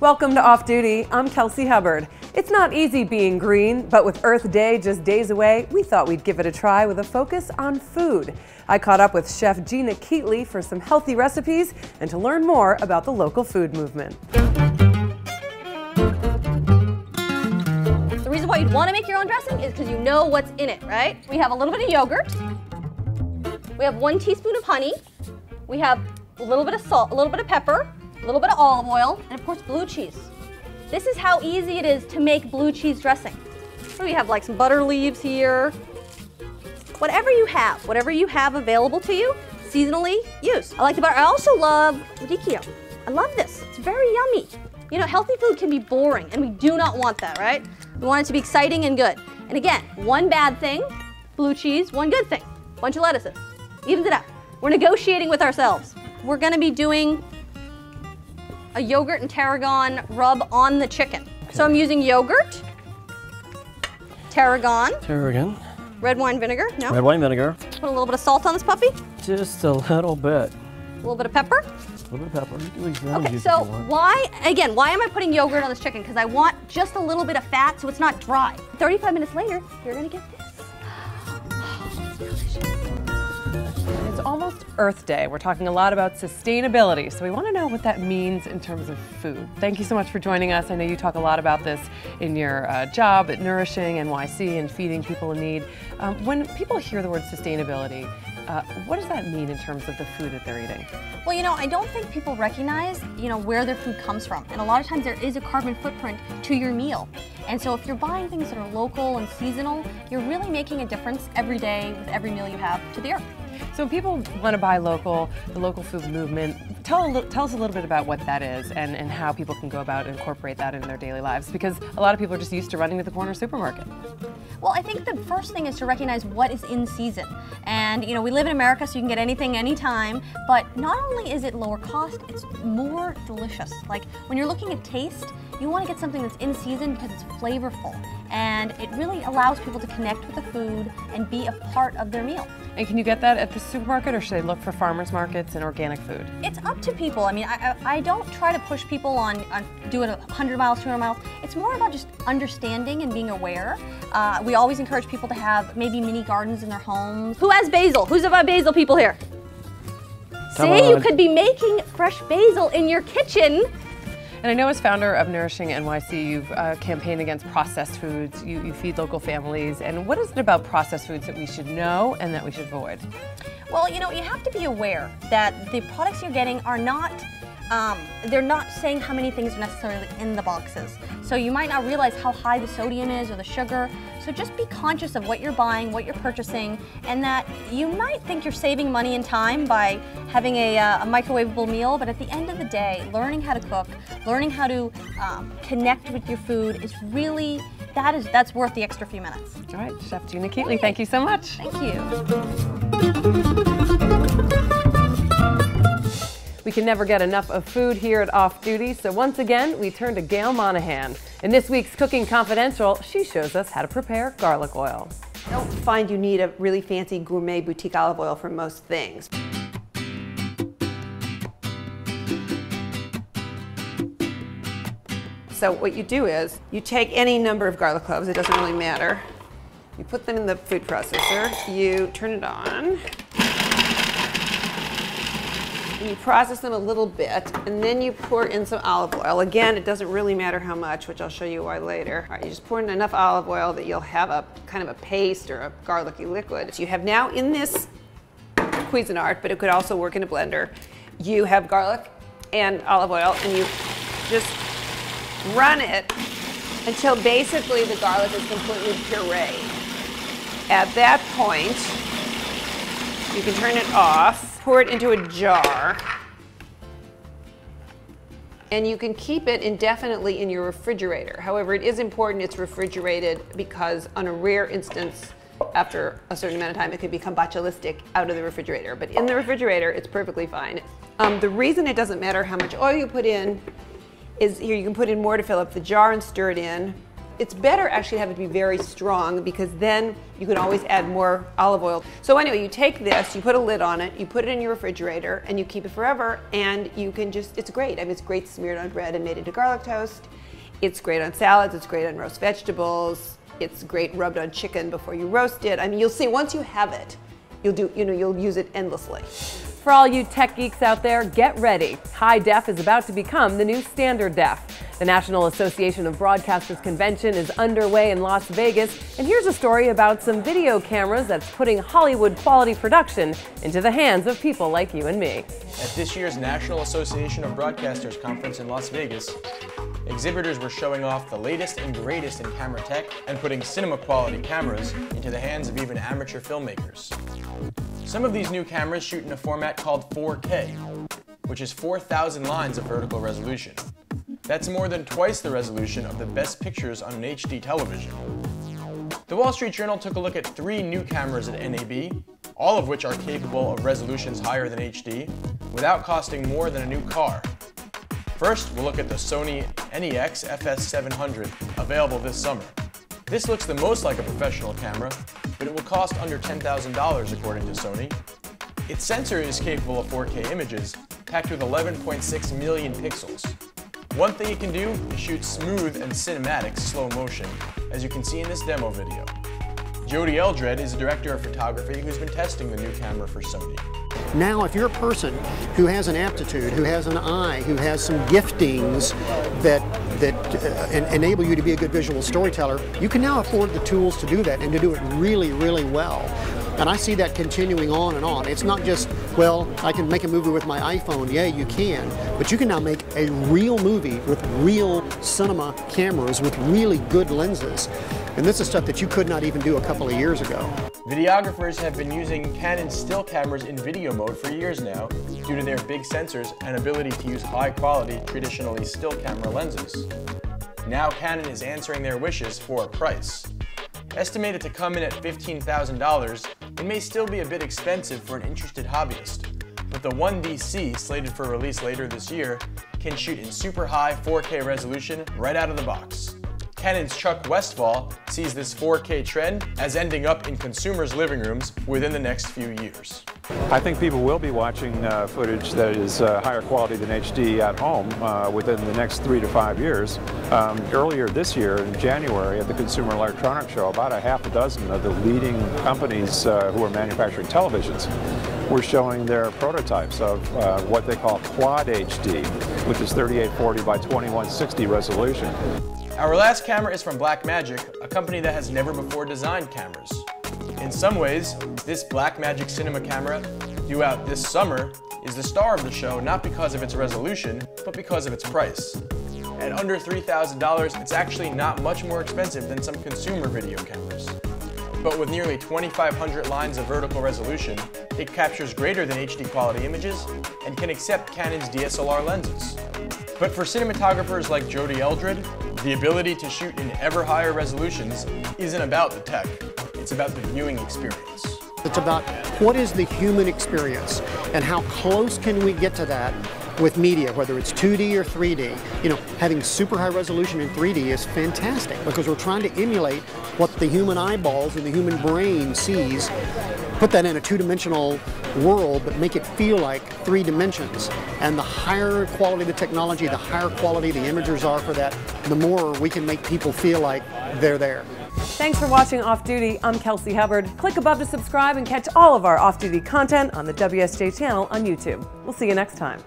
Welcome to Off Duty. I'm Kelsey Hubbard. It's not easy being green, but with Earth Day just days away, we thought we'd give it a try with a focus on food. I caught up with Chef Gina Keatley for some healthy recipes and to learn more about the local food movement. The reason why you'd want to make your own dressing is because you know what's in it, right? We have a little bit of yogurt. We have one teaspoon of honey. We have a little bit of salt, a little bit of pepper, little bit of olive oil, and of course blue cheese. This is how easy it is to make blue cheese dressing. So we have like some butter leaves here. Whatever you have, whatever you have available to you, seasonally use. I like the butter. I also love radicchio. I love this. It's very yummy. You know, healthy food can be boring, and we do not want that, right? We want it to be exciting and good. And again, one bad thing, blue cheese, one good thing, bunch of lettuces. Evens it out. We're negotiating with ourselves. We're gonna be doing a yogurt and tarragon rub on the chicken. Okay. So I'm using yogurt, tarragon. Tarragon. Red wine vinegar, no? Red wine vinegar. Put a little bit of salt on this puppy. Just a little bit. A little bit of pepper. A little bit of pepper. Okay, so why, again, why am I putting yogurt on this chicken? Because I want just a little bit of fat so it's not dry. 35 minutes later, you're gonna get this. Oh, It's almost Earth Day. We're talking a lot about sustainability, so we want to know what that means in terms of food. Thank you so much for joining us. I know you talk a lot about this in your uh, job at Nourishing NYC and feeding people in need. Um, when people hear the word sustainability, uh, what does that mean in terms of the food that they're eating? Well, you know, I don't think people recognize, you know, where their food comes from. And a lot of times there is a carbon footprint to your meal. And so if you're buying things that are local and seasonal, you're really making a difference every day with every meal you have to the earth. So people want to buy local, the local food movement, tell, tell us a little bit about what that is and, and how people can go about and incorporate that in their daily lives because a lot of people are just used to running to the corner supermarket. Well, I think the first thing is to recognize what is in season. And you know, we live in America so you can get anything anytime, but not only is it lower cost, it's more delicious. Like when you're looking at taste, you want to get something that's in season because it's flavorful and it really allows people to connect with the food and be a part of their meal. And can you get that at the supermarket or should they look for farmers markets and organic food? It's up to people. I mean, I, I don't try to push people on, on doing 100 miles, 200 miles. It's more about just understanding and being aware. Uh, we always encourage people to have maybe mini gardens in their homes. Who has basil? Who's of our basil people here? Come See, on. you could be making fresh basil in your kitchen and I know as founder of Nourishing NYC, you've uh, campaigned against processed foods, you, you feed local families. And what is it about processed foods that we should know and that we should avoid? Well, you know, you have to be aware that the products you're getting are not um, they're not saying how many things are necessarily in the boxes. So you might not realize how high the sodium is or the sugar. So just be conscious of what you're buying, what you're purchasing, and that you might think you're saving money and time by having a, uh, a microwavable meal, but at the end of the day, learning how to cook, learning how to um, connect with your food is really that is that's worth the extra few minutes. All right, Chef Gina Keatley, thank you so much. Thank you. We can never get enough of food here at Off Duty, so once again, we turn to Gail Monaghan. In this week's Cooking Confidential, she shows us how to prepare garlic oil. I don't find you need a really fancy gourmet boutique olive oil for most things. So what you do is, you take any number of garlic cloves, it doesn't really matter. You put them in the food processor, you turn it on, you process them a little bit, and then you pour in some olive oil. Again, it doesn't really matter how much, which I'll show you why later. All right, you just pour in enough olive oil that you'll have a kind of a paste or a garlicky liquid. So you have now in this Cuisinart, but it could also work in a blender. You have garlic and olive oil, and you just run it until basically the garlic is completely pureed. At that point, you can turn it off pour it into a jar. And you can keep it indefinitely in your refrigerator. However, it is important it's refrigerated because on a rare instance, after a certain amount of time, it could become botulistic out of the refrigerator. But in the refrigerator, it's perfectly fine. Um, the reason it doesn't matter how much oil you put in is here you can put in more to fill up the jar and stir it in. It's better actually to have it be very strong because then you can always add more olive oil. So anyway, you take this, you put a lid on it, you put it in your refrigerator, and you keep it forever, and you can just, it's great. I mean, it's great smeared on bread and made into garlic toast. It's great on salads, it's great on roast vegetables, it's great rubbed on chicken before you roast it. I mean, you'll see once you have it, you'll do, you know, you'll use it endlessly. For all you tech geeks out there, get ready. High def is about to become the new standard def. The National Association of Broadcasters convention is underway in Las Vegas, and here's a story about some video cameras that's putting Hollywood quality production into the hands of people like you and me. At this year's National Association of Broadcasters conference in Las Vegas, exhibitors were showing off the latest and greatest in camera tech and putting cinema quality cameras into the hands of even amateur filmmakers. Some of these new cameras shoot in a format called 4K, which is 4,000 lines of vertical resolution. That's more than twice the resolution of the best pictures on an HD television. The Wall Street Journal took a look at three new cameras at NAB, all of which are capable of resolutions higher than HD, without costing more than a new car. First, we'll look at the Sony NEX FS700, available this summer. This looks the most like a professional camera, but it will cost under $10,000 according to Sony. Its sensor is capable of 4K images, packed with 11.6 million pixels. One thing it can do is shoot smooth and cinematic slow motion, as you can see in this demo video. Jody Eldred is a director of photography who's been testing the new camera for Sony. Now, if you're a person who has an aptitude, who has an eye, who has some giftings that that uh, enable you to be a good visual storyteller, you can now afford the tools to do that and to do it really, really well. And I see that continuing on and on. It's not just, well, I can make a movie with my iPhone. Yeah, you can. But you can now make a real movie with real cinema cameras with really good lenses. And this is stuff that you could not even do a couple of years ago. Videographers have been using Canon still cameras in video mode for years now due to their big sensors and ability to use high quality, traditionally still camera lenses. Now Canon is answering their wishes for a price. Estimated to come in at $15,000, it may still be a bit expensive for an interested hobbyist, but the 1DC, slated for release later this year, can shoot in super high 4K resolution right out of the box. Canon's Chuck Westfall sees this 4K trend as ending up in consumers' living rooms within the next few years. I think people will be watching uh, footage that is uh, higher quality than HD at home uh, within the next three to five years. Um, earlier this year, in January, at the Consumer Electronics Show, about a half a dozen of the leading companies uh, who are manufacturing televisions were showing their prototypes of uh, what they call Quad HD, which is 3840 by 2160 resolution. Our last camera is from Blackmagic, a company that has never before designed cameras. In some ways, this Blackmagic cinema camera, due out this summer, is the star of the show not because of its resolution, but because of its price. At under $3,000, it's actually not much more expensive than some consumer video cameras. But with nearly 2,500 lines of vertical resolution, it captures greater than HD quality images and can accept Canon's DSLR lenses. But for cinematographers like Jody Eldred, the ability to shoot in ever higher resolutions isn't about the tech, it's about the viewing experience. It's about what is the human experience and how close can we get to that with media, whether it's 2D or 3D. You know, having super high resolution in 3D is fantastic because we're trying to emulate what the human eyeballs and the human brain sees put that in a two-dimensional world, but make it feel like three dimensions. And the higher quality the technology, the higher quality the imagers are for that, the more we can make people feel like they're there. Thanks for watching Off Duty. I'm Kelsey Hubbard. Click above to subscribe and catch all of our off duty content on the WSJ channel on YouTube. We'll see you next time.